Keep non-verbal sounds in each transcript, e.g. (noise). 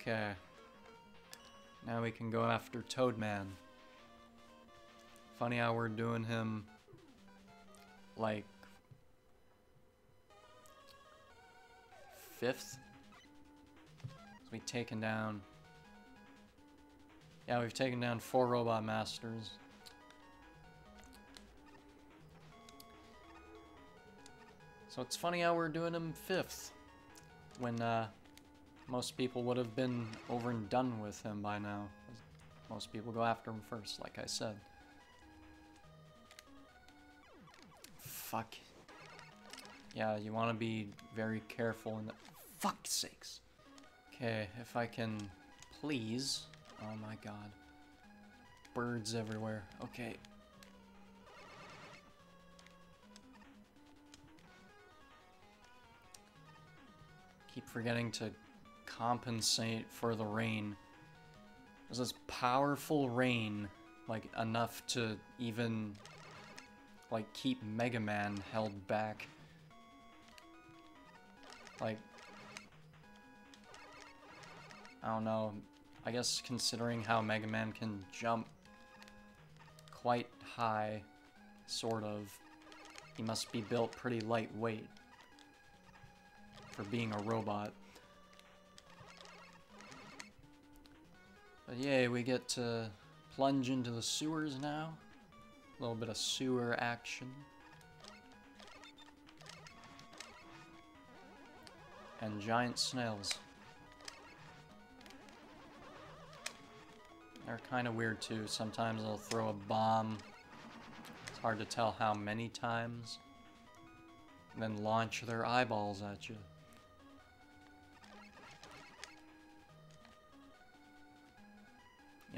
Okay. Now we can go after Toadman. Funny how we're doing him like fifth. So we've taken down Yeah, we've taken down four robot masters. So it's funny how we're doing him fifth when uh most people would have been over and done with him by now. Most people go after him first, like I said. Fuck. Yeah, you want to be very careful in the... Fuck's sakes. Okay, if I can please... Oh my god. Birds everywhere. Okay. Keep forgetting to compensate for the rain. There's this powerful rain, like enough to even like keep Mega Man held back. Like I don't know. I guess considering how Mega Man can jump quite high, sort of, he must be built pretty lightweight for being a robot. But yay, we get to plunge into the sewers now. A little bit of sewer action. And giant snails. They're kind of weird too. Sometimes they'll throw a bomb. It's hard to tell how many times. And then launch their eyeballs at you.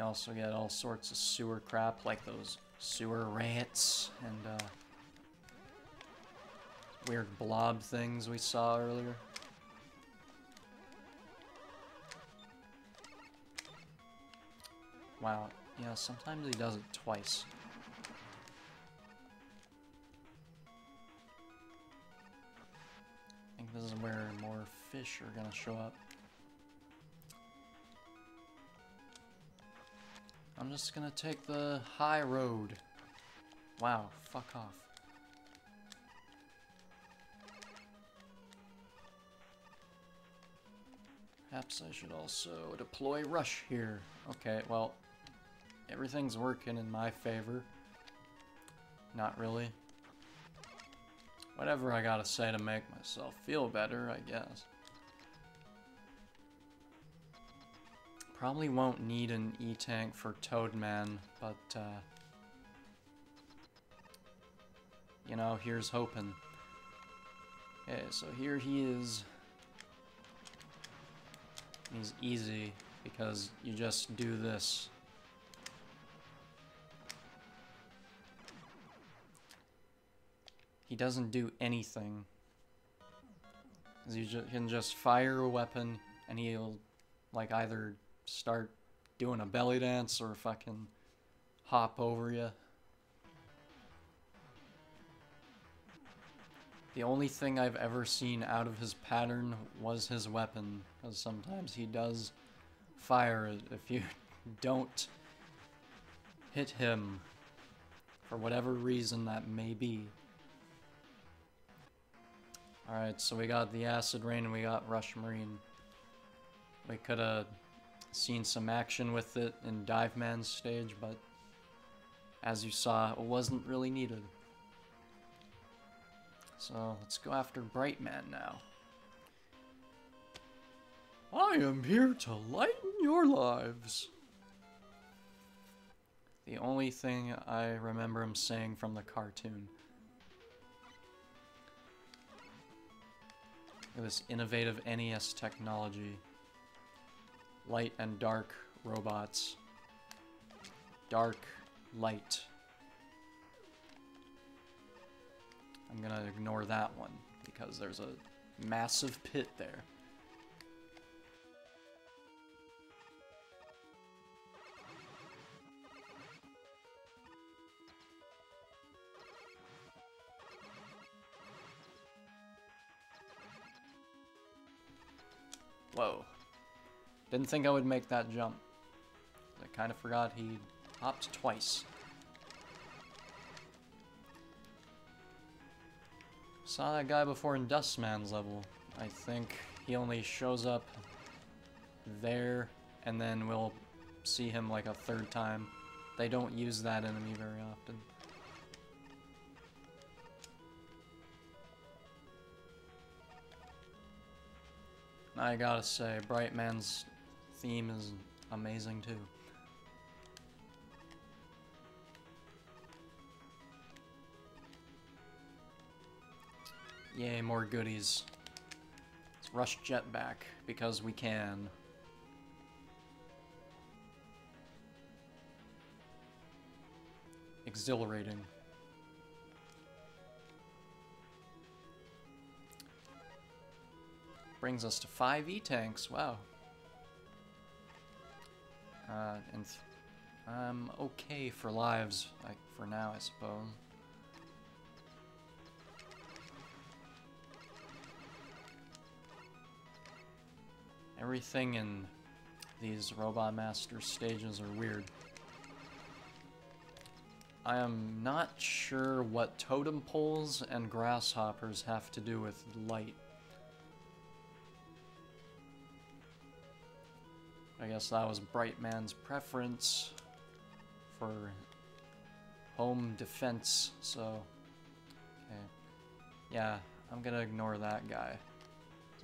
You also get all sorts of sewer crap, like those sewer rats and uh, weird blob things we saw earlier. Wow, yeah, sometimes he does it twice. I think this is where more fish are gonna show up. I'm just gonna take the high road. Wow, fuck off. Perhaps I should also deploy Rush here. Okay, well, everything's working in my favor. Not really. Whatever I gotta say to make myself feel better, I guess. Probably won't need an E-Tank for Toadman, but, uh, You know, here's hoping. Okay, so here he is. He's easy, because you just do this. He doesn't do anything. You can just fire a weapon, and he'll, like, either start doing a belly dance or fucking hop over you. The only thing I've ever seen out of his pattern was his weapon, because sometimes he does fire it if you (laughs) don't hit him for whatever reason that may be. Alright, so we got the Acid Rain and we got Rush Marine. We could have seen some action with it in Dive Man's stage, but as you saw, it wasn't really needed. So let's go after Brightman now. I am here to lighten your lives. The only thing I remember him saying from the cartoon. this innovative NES technology. Light and dark robots. Dark, light. I'm gonna ignore that one, because there's a massive pit there. Didn't think I would make that jump. I kind of forgot he hopped twice. Saw that guy before in Dustman's level. I think he only shows up there, and then we'll see him like a third time. They don't use that enemy very often. I gotta say, Brightman's theme is amazing too. Yay, more goodies. Let's rush Jet back, because we can. Exhilarating. Brings us to five E-tanks, wow. Uh, and I'm okay for lives, like, for now, I suppose. Everything in these Robot Master stages are weird. I am not sure what totem poles and grasshoppers have to do with light. I guess that was Brightman's preference for home defense, so... Okay. Yeah, I'm gonna ignore that guy.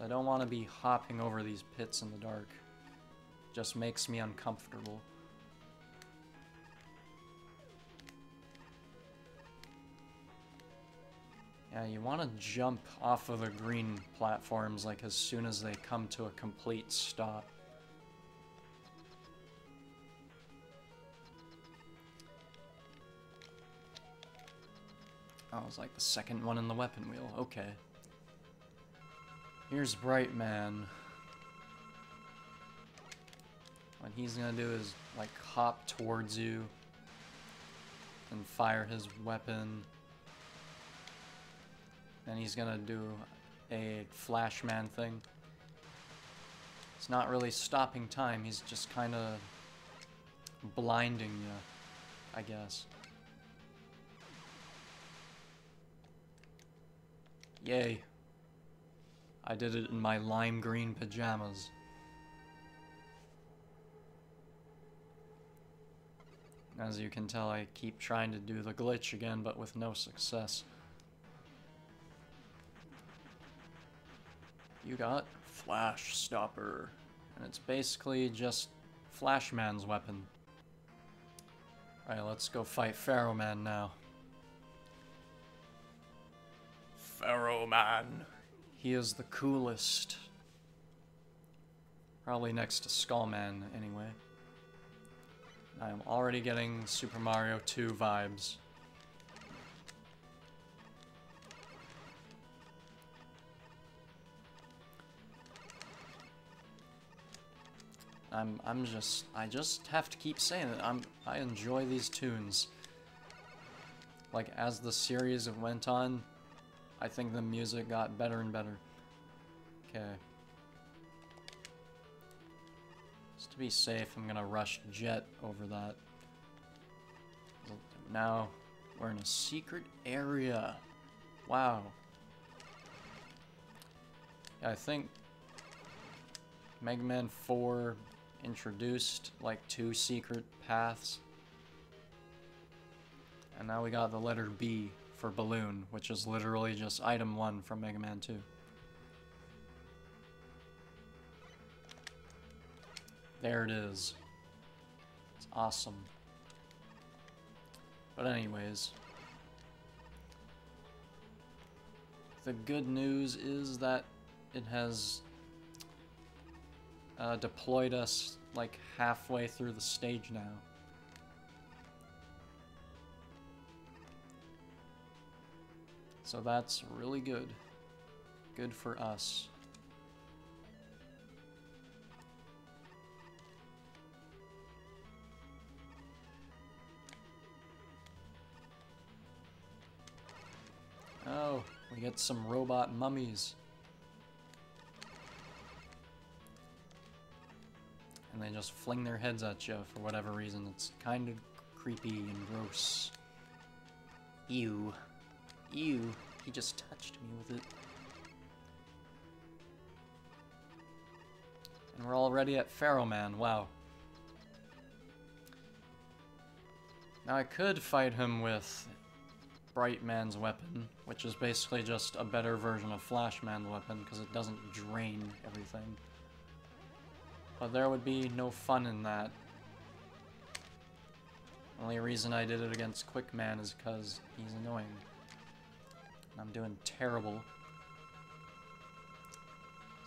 I don't want to be hopping over these pits in the dark. It Just makes me uncomfortable. Yeah, you want to jump off of the green platforms like as soon as they come to a complete stop. Was like the second one in the weapon wheel. Okay. Here's Brightman. What he's gonna do is, like, hop towards you and fire his weapon. Then he's gonna do a Flashman thing. It's not really stopping time, he's just kinda blinding you, I guess. Yay. I did it in my lime green pajamas. As you can tell, I keep trying to do the glitch again, but with no success. You got Flash Stopper, and it's basically just Flashman's weapon. Alright, let's go fight Pharaoh Man now. Pharaoh Man. He is the coolest. Probably next to Skullman, anyway. I am already getting Super Mario 2 vibes. I'm I'm just I just have to keep saying it. I'm I enjoy these tunes. Like as the series went on, I think the music got better and better. Okay. Just to be safe, I'm gonna rush Jet over that. Now, we're in a secret area. Wow. Yeah, I think Mega Man 4 introduced like two secret paths. And now we got the letter B for Balloon, which is literally just item 1 from Mega Man 2. There it is. It's awesome. But anyways, the good news is that it has uh, deployed us like halfway through the stage now. So that's really good. Good for us. Oh, we get some robot mummies. and they just fling their heads at you for whatever reason. It's kind of creepy and gross. Ew. Ew. He just touched me with it. And we're already at Pharaoh Man. Wow. Now I could fight him with Bright Man's weapon, which is basically just a better version of Flash Man's weapon because it doesn't drain everything. But there would be no fun in that. Only reason I did it against Quick Man is because he's annoying. I'm doing terrible.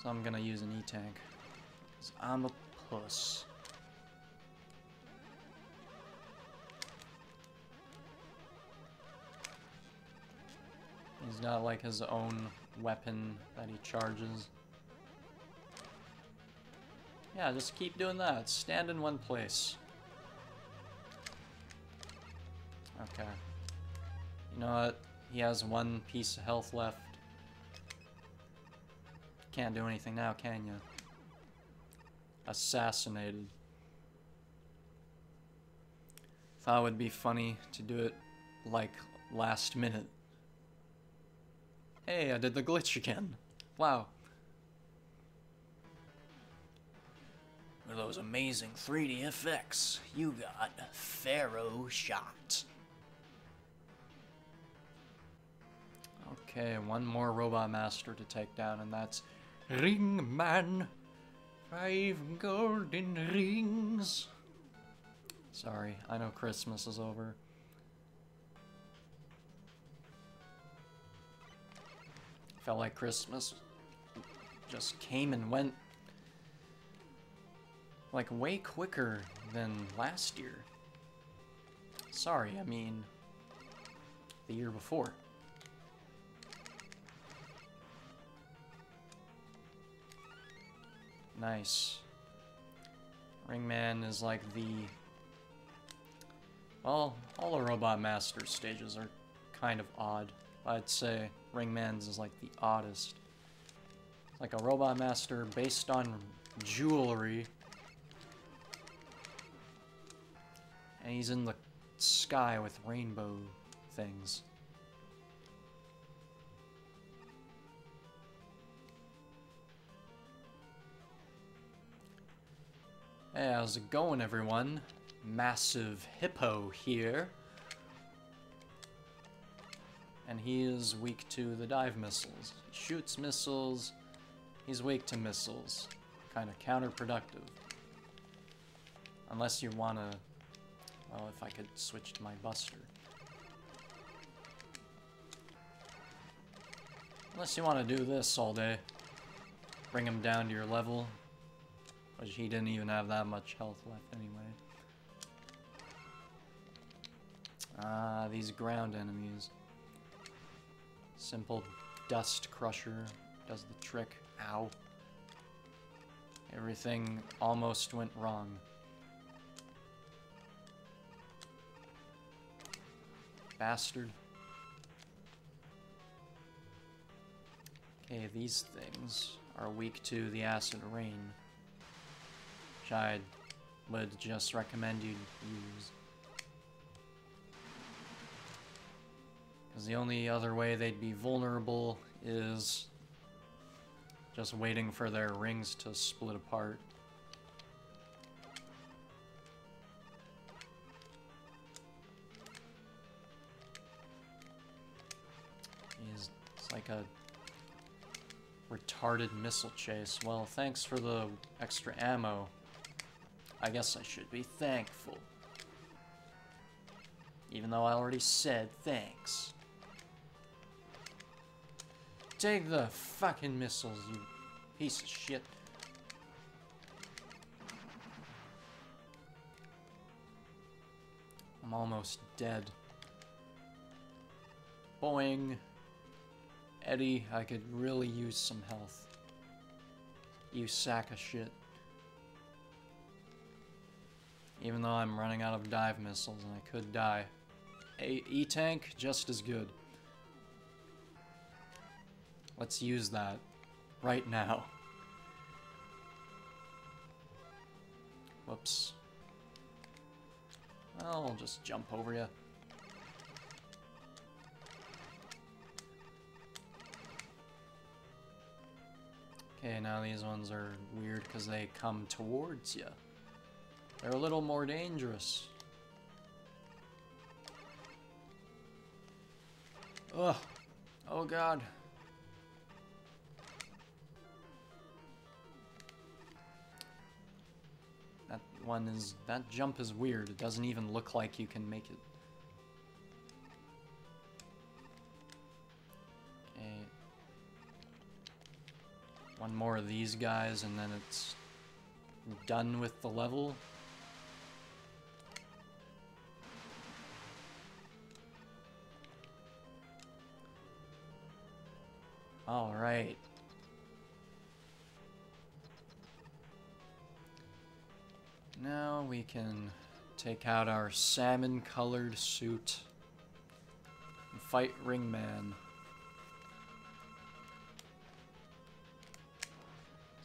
So I'm gonna use an E-Tank. Because I'm a puss. He's got like his own weapon that he charges. Yeah, just keep doing that. Stand in one place. Okay. You know what? He has one piece of health left. Can't do anything now, can you? Assassinated. Thought it would be funny to do it like last minute. Hey, I did the glitch again. Wow. With those amazing 3D effects, you got Pharaoh shot. Okay, one more Robot Master to take down, and that's Ring Man. Five golden rings. Sorry, I know Christmas is over. Felt like Christmas just came and went like way quicker than last year. Sorry, I mean the year before. Nice. Ringman is like the... Well, all the Robot Master stages are kind of odd. I'd say Ringman's is like the oddest. It's like a Robot Master based on jewelry. And he's in the sky with rainbow things. Hey, how's it going everyone? Massive Hippo here. And he is weak to the dive missiles. He shoots missiles, he's weak to missiles. Kind of counterproductive. Unless you want to... Well, if I could switch to my Buster. Unless you want to do this all day. Bring him down to your level. Which he didn't even have that much health left anyway. Ah, these ground enemies. Simple Dust Crusher does the trick. Ow. Everything almost went wrong. Bastard. Okay, these things are weak to the acid rain which I would just recommend you use. Because the only other way they'd be vulnerable is just waiting for their rings to split apart. It's like a retarded missile chase. Well, thanks for the extra ammo. I guess I should be thankful. Even though I already said thanks. Take the fucking missiles, you piece of shit. I'm almost dead. Boing. Eddie, I could really use some health. You sack of shit. Even though I'm running out of dive missiles and I could die. A E-Tank, just as good. Let's use that right now. Whoops. I'll just jump over you. Okay, now these ones are weird because they come towards you. They're a little more dangerous. Ugh. Oh god. That one is... That jump is weird. It doesn't even look like you can make it. Okay. One more of these guys and then it's done with the level. All right. Now we can take out our salmon colored suit and fight Ringman.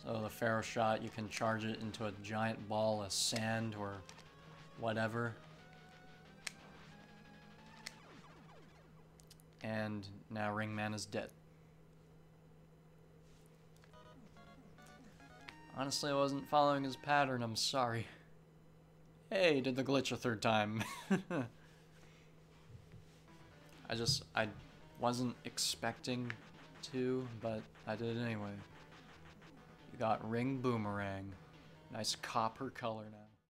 So the Pharaoh shot, you can charge it into a giant ball of sand or whatever. And now Ringman is dead. Honestly, I wasn't following his pattern, I'm sorry. Hey, did the glitch a third time. (laughs) I just, I wasn't expecting to, but I did it anyway. You got Ring Boomerang. Nice copper color now.